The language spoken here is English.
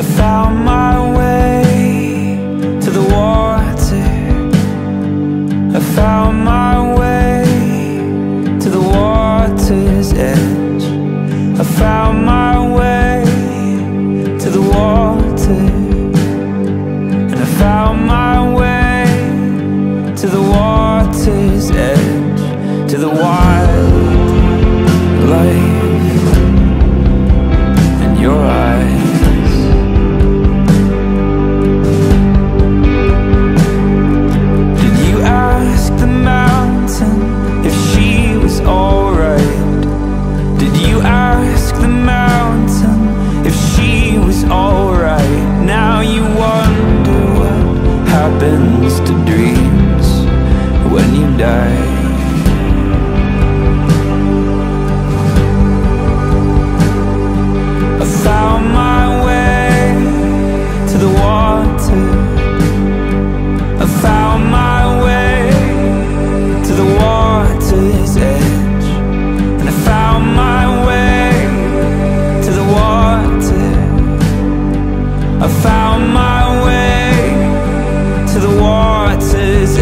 I found my way to the water. I found my way to the water's edge. I found my way to the water. And I found my way to the water's edge, to the wild happens to dreams when you die. I found my way to the water. I found my way to the water's edge. And I found my way to the water. I found my way waters